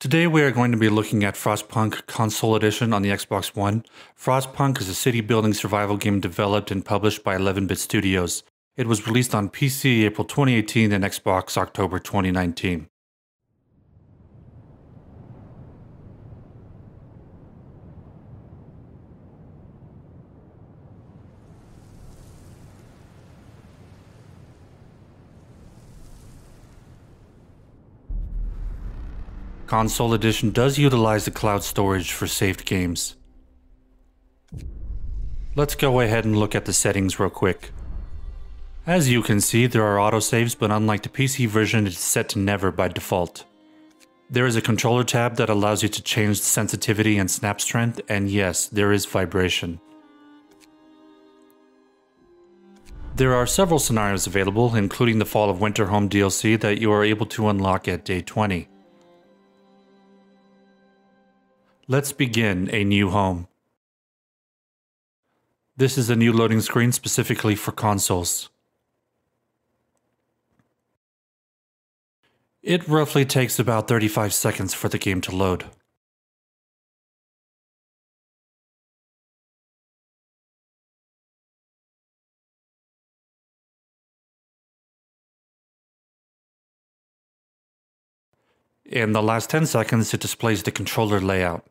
Today we are going to be looking at Frostpunk Console Edition on the Xbox One. Frostpunk is a city building survival game developed and published by 11-bit Studios. It was released on PC April 2018 and Xbox October 2019. Console Edition does utilize the cloud storage for saved games. Let's go ahead and look at the settings real quick. As you can see, there are autosaves, but unlike the PC version, it's set to never by default. There is a controller tab that allows you to change the sensitivity and snap strength, and yes, there is vibration. There are several scenarios available, including the Fall of Winterhome DLC that you are able to unlock at day 20. Let's begin a new home. This is a new loading screen specifically for consoles. It roughly takes about 35 seconds for the game to load. In the last 10 seconds, it displays the controller layout.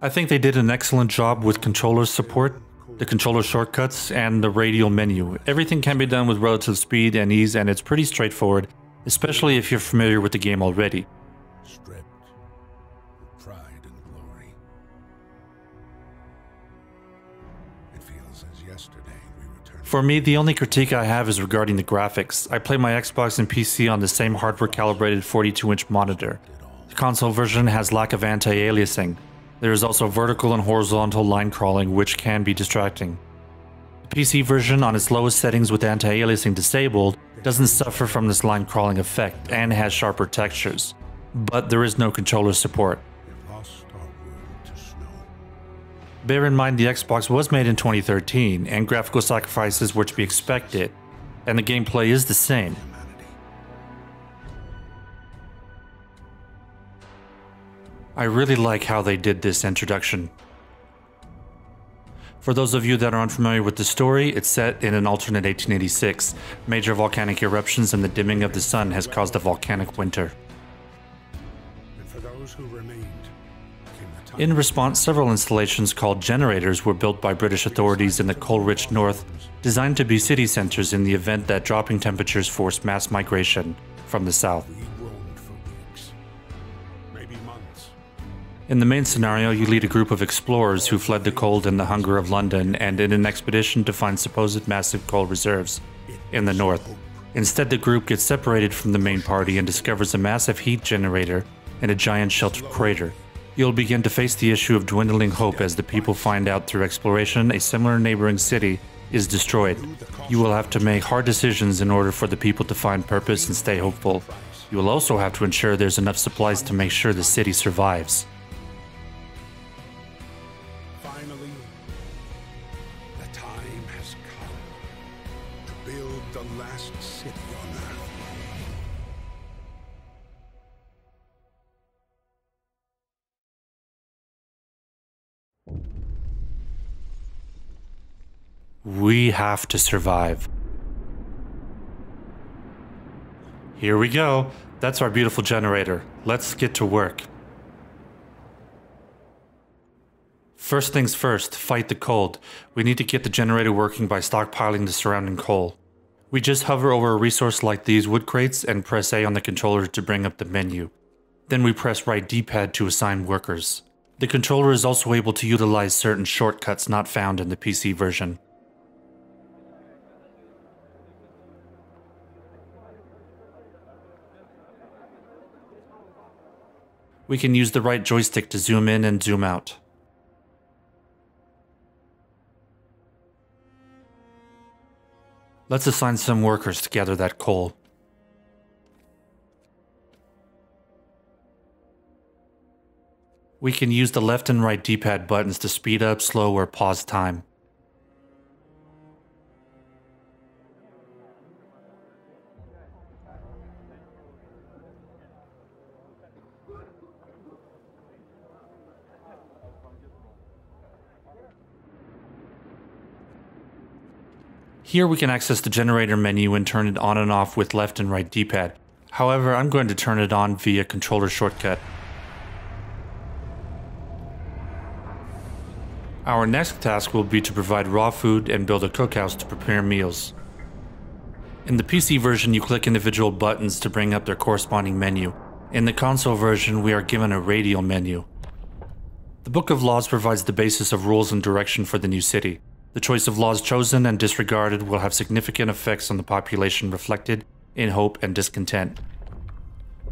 I think they did an excellent job with controller support, the controller shortcuts, and the radial menu. Everything can be done with relative speed and ease, and it's pretty straightforward, especially if you're familiar with the game already. Stripped pride and glory. It feels as yesterday we returned. For me, the only critique I have is regarding the graphics. I play my Xbox and PC on the same hardware calibrated 42 inch monitor. The console version has lack of anti aliasing there is also vertical and horizontal line crawling, which can be distracting. The PC version, on its lowest settings with anti-aliasing disabled, doesn't suffer from this line crawling effect and has sharper textures. But there is no controller support. Bear in mind the Xbox was made in 2013, and graphical sacrifices were to be expected, and the gameplay is the same. I really like how they did this introduction. For those of you that are unfamiliar with the story, it's set in an alternate 1886. Major volcanic eruptions and the dimming of the sun has caused a volcanic winter. Remained, in response, several installations called generators were built by British authorities in the coal-rich north, designed to be city centers in the event that dropping temperatures forced mass migration from the south. In the main scenario, you lead a group of explorers who fled the cold and the hunger of London and in an expedition to find supposed massive coal reserves in the north. Instead, the group gets separated from the main party and discovers a massive heat generator in a giant sheltered crater. You'll begin to face the issue of dwindling hope as the people find out through exploration a similar neighboring city is destroyed. You will have to make hard decisions in order for the people to find purpose and stay hopeful. You will also have to ensure there's enough supplies to make sure the city survives. We have to survive. Here we go. That's our beautiful generator. Let's get to work. First things first, fight the cold. We need to get the generator working by stockpiling the surrounding coal. We just hover over a resource like these wood crates and press A on the controller to bring up the menu. Then we press right D-pad to assign workers. The controller is also able to utilize certain shortcuts not found in the PC version. We can use the right joystick to zoom in and zoom out. Let's assign some workers to gather that coal. We can use the left and right D-pad buttons to speed up, slow, or pause time. Here we can access the generator menu and turn it on and off with left and right D-pad. However, I'm going to turn it on via controller shortcut. Our next task will be to provide raw food and build a cookhouse to prepare meals. In the PC version, you click individual buttons to bring up their corresponding menu. In the console version, we are given a radial menu. The Book of Laws provides the basis of rules and direction for the new city. The choice of laws chosen and disregarded will have significant effects on the population reflected in hope and discontent.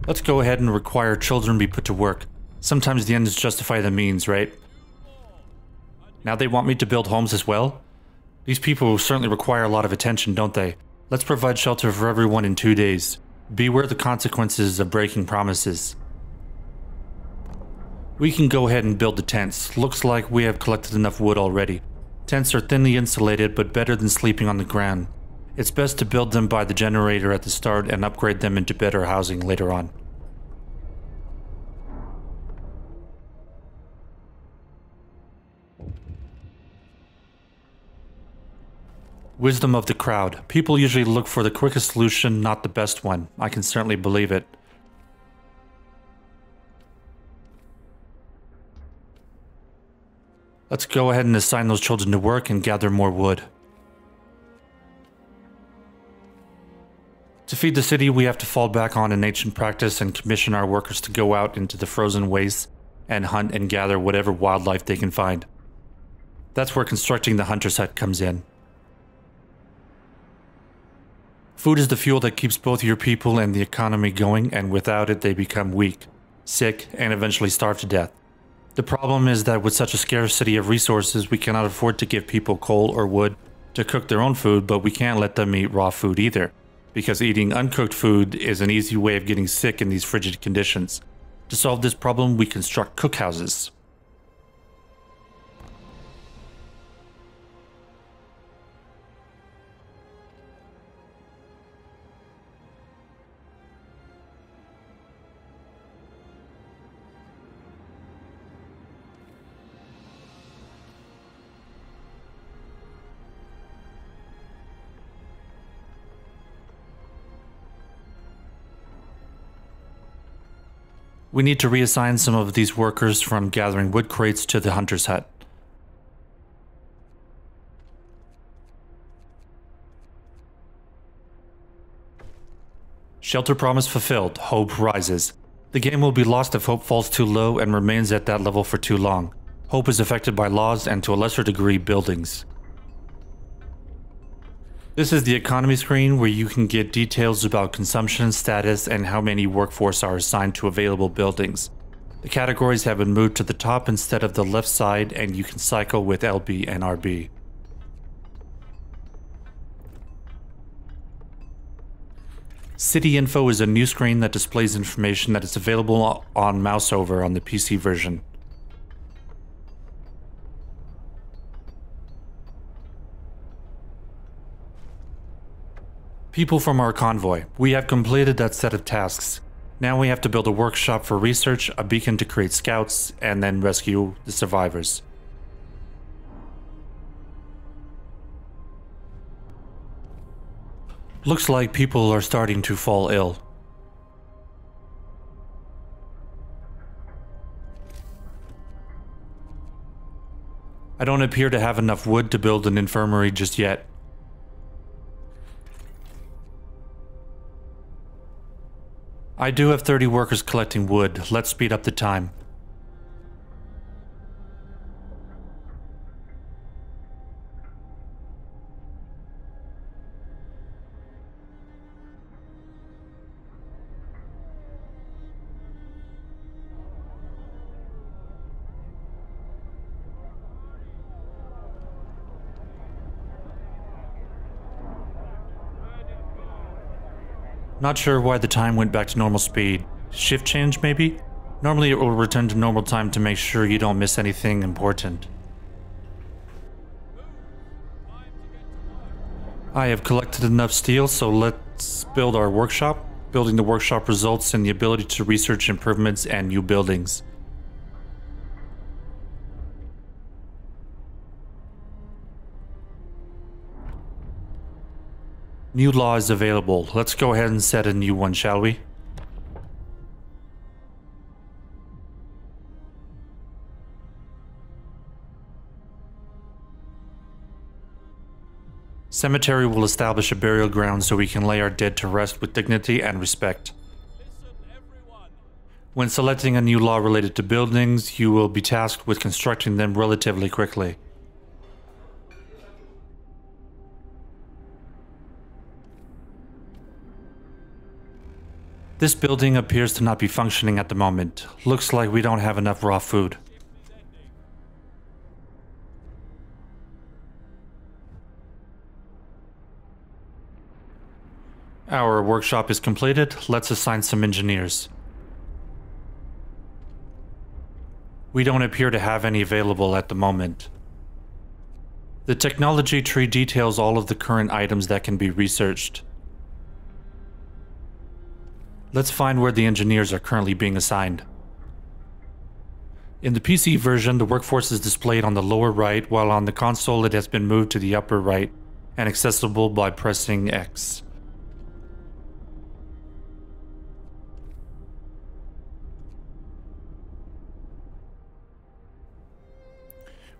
Let's go ahead and require children be put to work. Sometimes the ends justify the means, right? Now they want me to build homes as well? These people certainly require a lot of attention, don't they? Let's provide shelter for everyone in two days. Beware the consequences of breaking promises. We can go ahead and build the tents. Looks like we have collected enough wood already. Tents are thinly insulated, but better than sleeping on the ground. It's best to build them by the generator at the start and upgrade them into better housing later on. Wisdom of the crowd. People usually look for the quickest solution, not the best one. I can certainly believe it. Let's go ahead and assign those children to work and gather more wood. To feed the city, we have to fall back on an ancient practice and commission our workers to go out into the frozen wastes and hunt and gather whatever wildlife they can find. That's where constructing the hunter's hut comes in. Food is the fuel that keeps both your people and the economy going, and without it, they become weak, sick, and eventually starve to death. The problem is that with such a scarcity of resources, we cannot afford to give people coal or wood to cook their own food, but we can't let them eat raw food either because eating uncooked food is an easy way of getting sick in these frigid conditions. To solve this problem, we construct cookhouses. We need to reassign some of these workers from gathering wood crates to the hunter's hut. Shelter promise fulfilled. Hope rises. The game will be lost if hope falls too low and remains at that level for too long. Hope is affected by laws and to a lesser degree buildings. This is the economy screen where you can get details about consumption status and how many workforce are assigned to available buildings. The categories have been moved to the top instead of the left side and you can cycle with LB and RB. City Info is a new screen that displays information that is available on MouseOver on the PC version. People from our convoy. We have completed that set of tasks. Now we have to build a workshop for research, a beacon to create scouts, and then rescue the survivors. Looks like people are starting to fall ill. I don't appear to have enough wood to build an infirmary just yet. I do have 30 workers collecting wood. Let's speed up the time. Not sure why the time went back to normal speed. Shift change, maybe? Normally it will return to normal time to make sure you don't miss anything important. I have collected enough steel, so let's build our workshop. Building the workshop results in the ability to research improvements and new buildings. New law is available. Let's go ahead and set a new one, shall we? Cemetery will establish a burial ground so we can lay our dead to rest with dignity and respect. When selecting a new law related to buildings, you will be tasked with constructing them relatively quickly. This building appears to not be functioning at the moment. Looks like we don't have enough raw food. Our workshop is completed. Let's assign some engineers. We don't appear to have any available at the moment. The technology tree details all of the current items that can be researched. Let's find where the engineers are currently being assigned. In the PC version, the workforce is displayed on the lower right, while on the console it has been moved to the upper right and accessible by pressing X.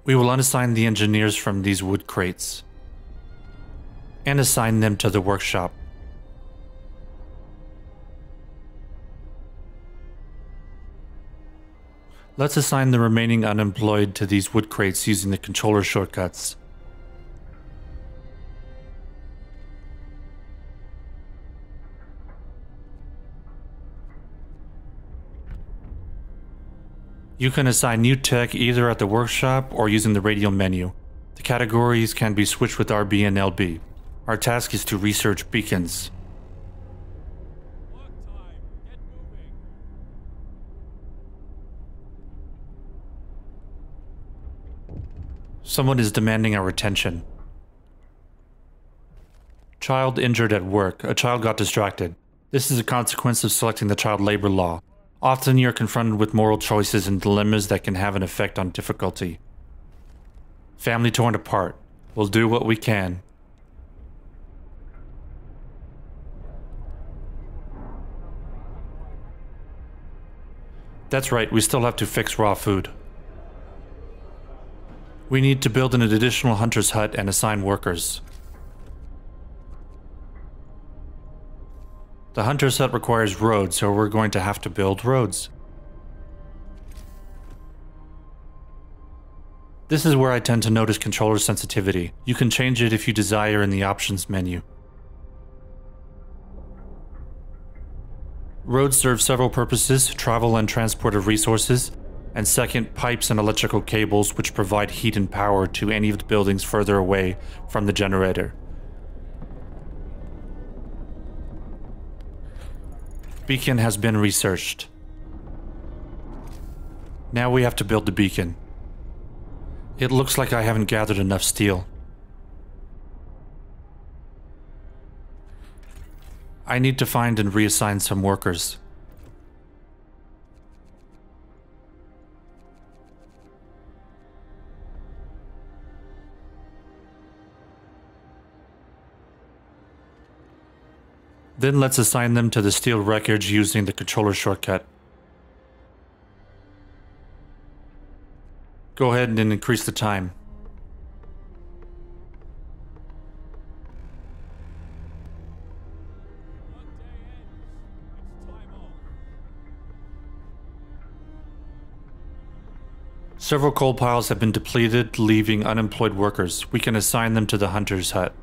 We will unassign the engineers from these wood crates and assign them to the workshop. Let's assign the remaining unemployed to these wood crates using the controller shortcuts. You can assign new tech either at the workshop or using the radial menu. The categories can be switched with RB and LB. Our task is to research beacons. Someone is demanding our attention. Child injured at work. A child got distracted. This is a consequence of selecting the child labor law. Often you're confronted with moral choices and dilemmas that can have an effect on difficulty. Family torn apart. We'll do what we can. That's right, we still have to fix raw food. We need to build an additional hunter's hut and assign workers. The hunter's hut requires roads, so we're going to have to build roads. This is where I tend to notice controller sensitivity. You can change it if you desire in the options menu. Roads serve several purposes, travel and transport of resources, and second, pipes and electrical cables which provide heat and power to any of the buildings further away from the generator. Beacon has been researched. Now we have to build the beacon. It looks like I haven't gathered enough steel. I need to find and reassign some workers. Then let's assign them to the steel wreckage using the controller shortcut. Go ahead and increase the time. Several coal piles have been depleted, leaving unemployed workers. We can assign them to the hunter's hut.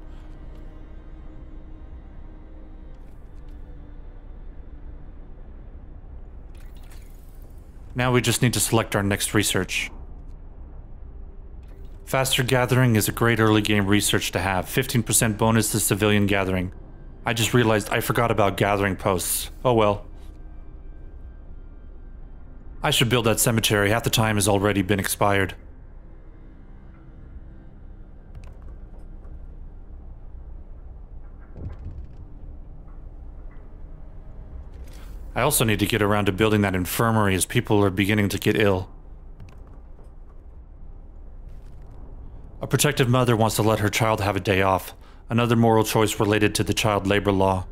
Now we just need to select our next research. Faster gathering is a great early game research to have. 15% bonus to civilian gathering. I just realized I forgot about gathering posts. Oh well. I should build that cemetery. Half the time has already been expired. I also need to get around to building that infirmary as people are beginning to get ill. A protective mother wants to let her child have a day off. another moral choice related to the child labor law.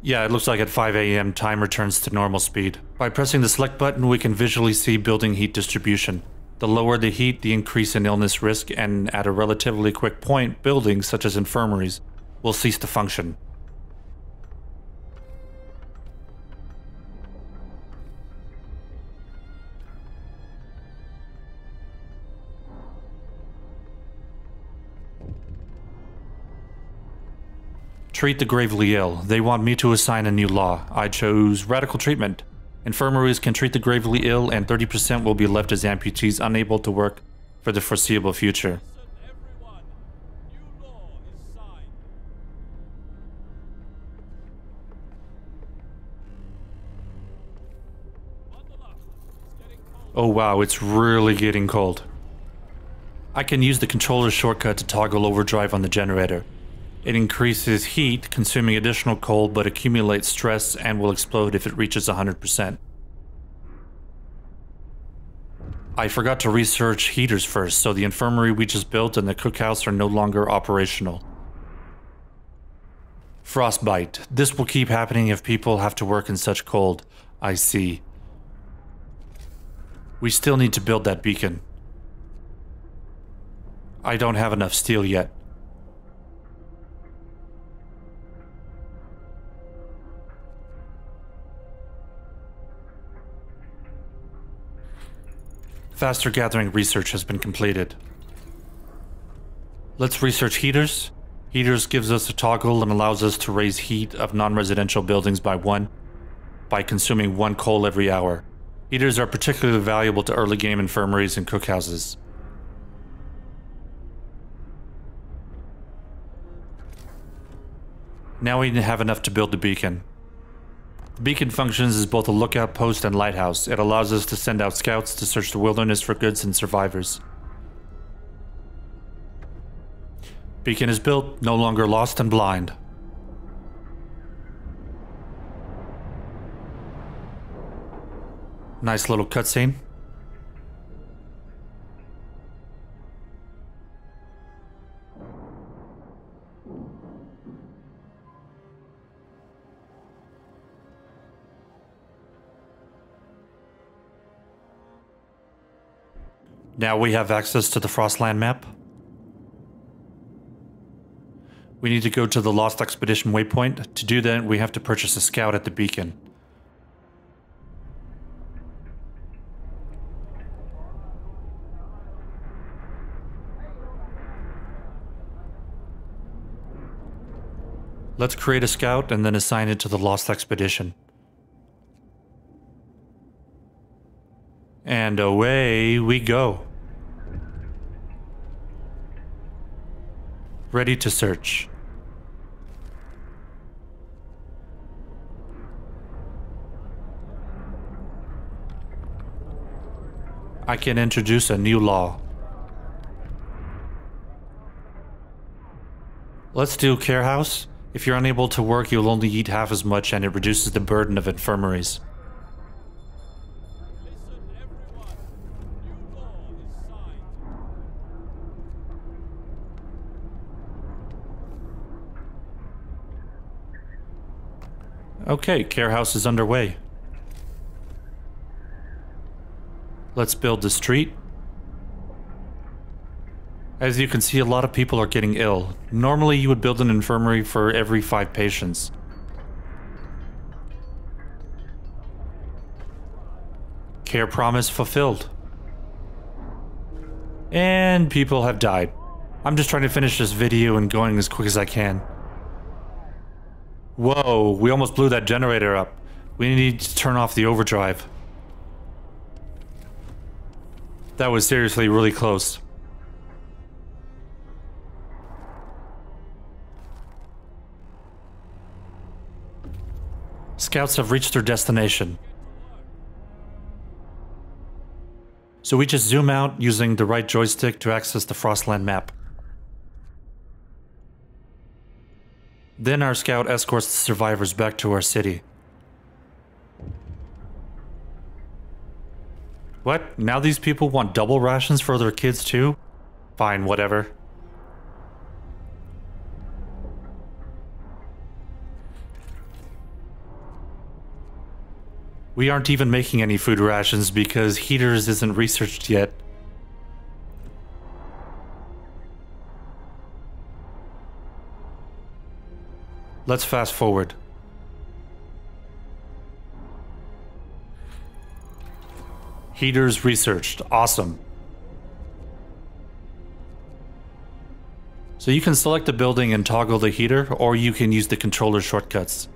Yeah, it looks like at 5 a.m. time returns to normal speed. By pressing the select button, we can visually see building heat distribution. The lower the heat, the increase in illness risk, and at a relatively quick point, buildings such as infirmaries will cease to function. Treat the gravely ill. They want me to assign a new law. I chose radical treatment. Infirmaries can treat the gravely ill, and 30% will be left as amputees unable to work for the foreseeable future. Oh wow, it's really getting cold. I can use the controller shortcut to toggle overdrive on the generator. It increases heat, consuming additional coal, but accumulates stress and will explode if it reaches 100%. I forgot to research heaters first, so the infirmary we just built and the cookhouse are no longer operational. Frostbite. This will keep happening if people have to work in such cold. I see. We still need to build that beacon. I don't have enough steel yet. Faster gathering research has been completed. Let's research heaters. Heaters gives us a toggle and allows us to raise heat of non-residential buildings by one by consuming one coal every hour. Heaters are particularly valuable to early game infirmaries and cookhouses. Now we have enough to build the beacon. The beacon functions as both a lookout post and lighthouse. It allows us to send out scouts to search the wilderness for goods and survivors. Beacon is built, no longer lost and blind. Nice little cutscene. Now we have access to the Frostland map. We need to go to the Lost Expedition waypoint. To do that, we have to purchase a scout at the beacon. Let's create a scout and then assign it to the Lost Expedition. And away we go. Ready to search. I can introduce a new law. Let's do care house. If you're unable to work, you'll only eat half as much and it reduces the burden of infirmaries. Okay, care house is underway. Let's build the street. As you can see, a lot of people are getting ill. Normally, you would build an infirmary for every five patients. Care promise fulfilled. And people have died. I'm just trying to finish this video and going as quick as I can. Whoa, we almost blew that generator up. We need to turn off the overdrive. That was seriously really close. Scouts have reached their destination. So we just zoom out using the right joystick to access the Frostland map. Then our scout escorts the survivors back to our city. What? Now these people want double rations for their kids too? Fine, whatever. We aren't even making any food rations because heaters isn't researched yet. Let's fast forward. Heaters researched. Awesome. So you can select a building and toggle the heater, or you can use the controller shortcuts.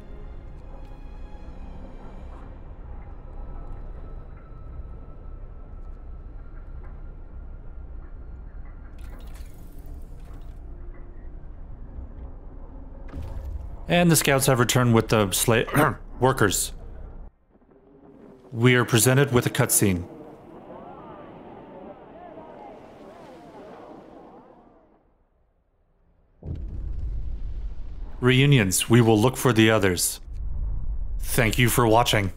And the scouts have returned with the slave workers. We are presented with a cutscene. Reunions. We will look for the others. Thank you for watching.